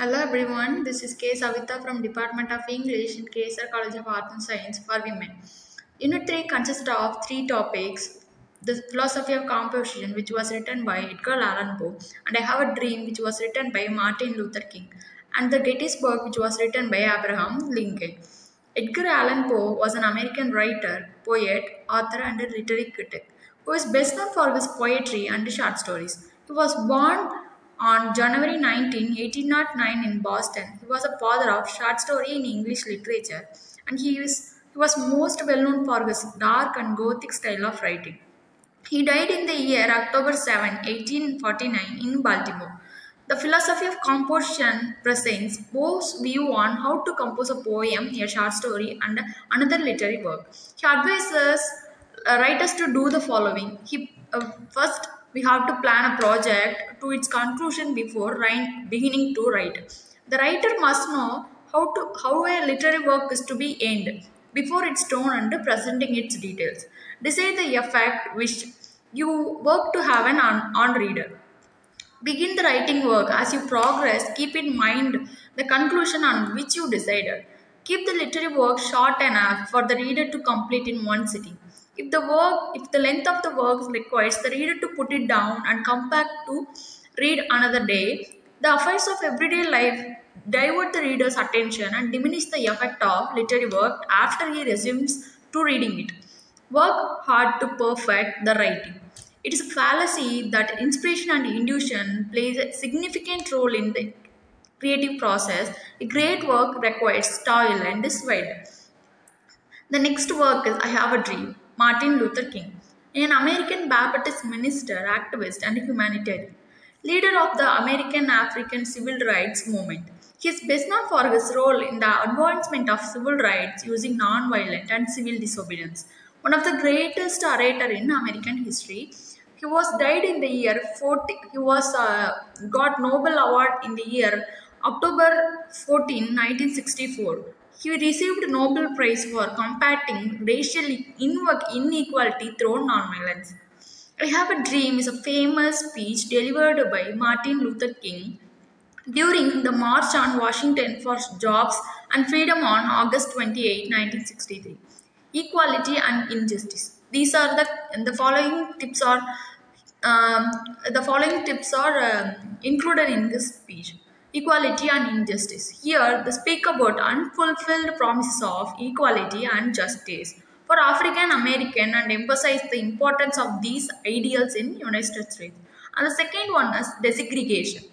Hello everyone, this is K. Savitha from Department of English in KSR College of Arts and Science for Women. Unit 3 consists of three topics the philosophy of composition, which was written by Edgar Allan Poe, and I Have a Dream, which was written by Martin Luther King, and The Gettysburg, which was written by Abraham Lincoln. Edgar Allan Poe was an American writer, poet, author, and literary critic who is best known for his poetry and short stories. He was born on January 19, 1809 in Boston. He was a father of short story in English literature and he, is, he was most well known for his dark and gothic style of writing. He died in the year October 7, 1849 in Baltimore. The philosophy of composition presents Poe's view on how to compose a poem, a short story, and another literary work. He advises uh, writers to do the following. He uh, first we have to plan a project to its conclusion before beginning to write. The writer must know how to how a literary work is to be aimed before its tone and presenting its details. Decide the effect which you work to have an on, on reader. Begin the writing work as you progress. Keep in mind the conclusion on which you decided. Keep the literary work short enough for the reader to complete in one sitting. If the work, if the length of the work requires the reader to put it down and come back to read another day, the affairs of everyday life divert the reader's attention and diminish the effect of literary work after he resumes to reading it. Work hard to perfect the writing. It is a fallacy that inspiration and intuition plays a significant role in the creative process. A great work requires toil and wide. The next work is I Have a Dream, Martin Luther King, an American Baptist minister, activist, and humanitarian, leader of the American African civil rights movement. He is best known for his role in the advancement of civil rights using non-violent and civil disobedience. One of the greatest orator in American history, he was died in the year 40. He was uh, got Nobel Award in the year October 14, 1964. He received Nobel Prize for combating racial inequality through nonviolence. I Have a Dream is a famous speech delivered by Martin Luther King during the March on Washington for Jobs and Freedom on August 28, 1963. Equality and injustice. These are the the following tips are um, the following tips are uh, included in this speech equality and injustice. Here, they speak about unfulfilled promises of equality and justice for African American and emphasize the importance of these ideals in United States. And the second one is desegregation.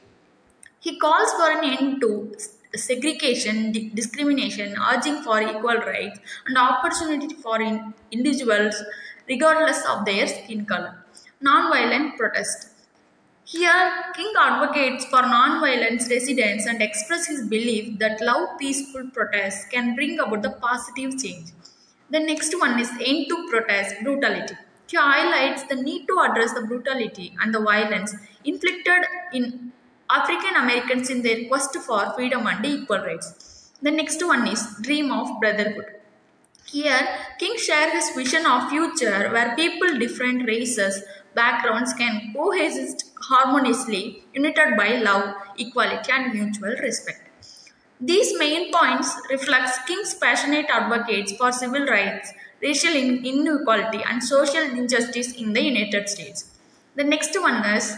He calls for an end to segregation, discrimination, urging for equal rights and opportunity for in individuals regardless of their skin color. Non-violent protest. Here, King advocates for non-violence residents and expresses his belief that loud, peaceful protests can bring about the positive change. The next one is end to protest brutality. He highlights the need to address the brutality and the violence inflicted in African Americans in their quest for freedom and equal rights. The next one is dream of brotherhood. Here, King shares his vision of future where people different races, backgrounds can coexist harmoniously, united by love, equality and mutual respect. These main points reflects King's passionate advocates for civil rights, racial inequality and social injustice in the United States. The next one is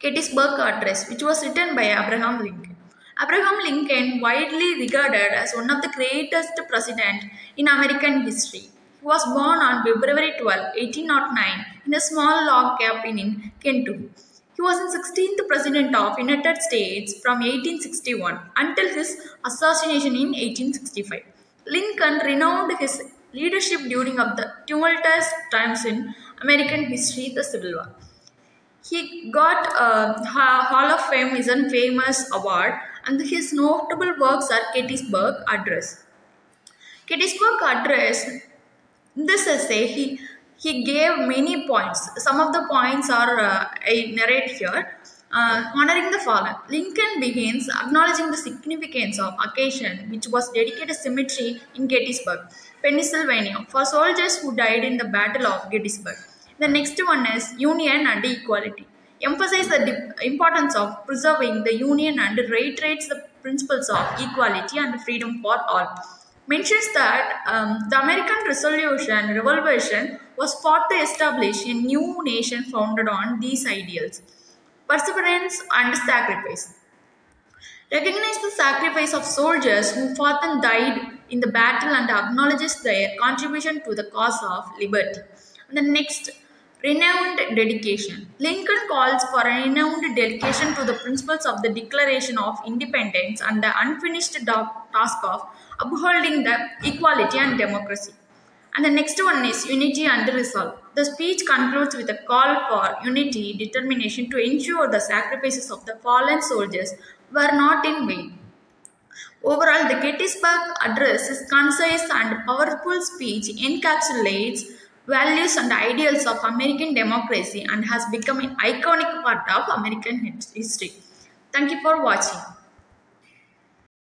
Gettysburg Address, which was written by Abraham Lincoln. Abraham Lincoln, widely regarded as one of the greatest presidents in American history. He was born on February 12, 1809 in a small log cabin in Kentucky. He was the 16th President of the United States from 1861 until his assassination in 1865. Lincoln renowned his leadership during of the tumultuous times in American history, the Civil War. He got uh, a Hall of Fame is a famous award and his notable works are Gettysburg Address. Gettysburg Address, in this essay, he, he gave many points. Some of the points are uh, I narrate here. Uh, honoring the fallen, Lincoln begins acknowledging the significance of occasion which was dedicated cemetery in Gettysburg, Pennsylvania for soldiers who died in the Battle of Gettysburg. The next one is union and equality. Emphasizes the importance of preserving the union and reiterates the principles of equality and freedom for all. Mentions that um, the American Resolution Revolution was fought to establish a new nation founded on these ideals perseverance and sacrifice. Recognize the sacrifice of soldiers who fought and died in the battle and acknowledges their contribution to the cause of liberty. And the next, renowned dedication. Lincoln calls for a renowned dedication to the principles of the Declaration of Independence and the unfinished task of upholding the equality and democracy. And the next one is unity and resolve. The speech concludes with a call for unity, determination to ensure the sacrifices of the fallen soldiers were not in vain. Overall, the Gettysburg Address is concise and powerful speech encapsulates values and ideals of American democracy and has become an iconic part of American history. Thank you for watching.